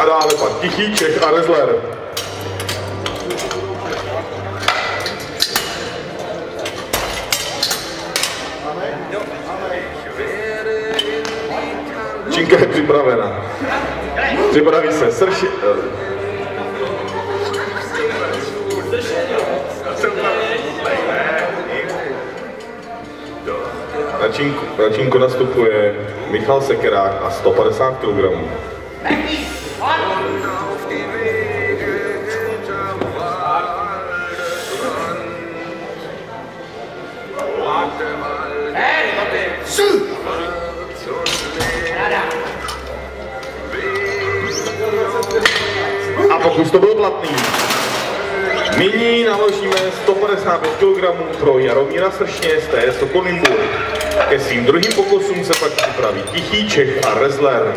A dále pak Tichý Čech a Rezler. Činka je připravena. Připraví se srši... Na činku, na činku nastupuje Michal Sekerák a 150 kg. A pokud to byl platný, nyní naložíme 155 kg pro Jaromíra Sršně z TS Sokolimbu. Ke svým druhým pokusům se pak připraví Tichý Čech a Rezler.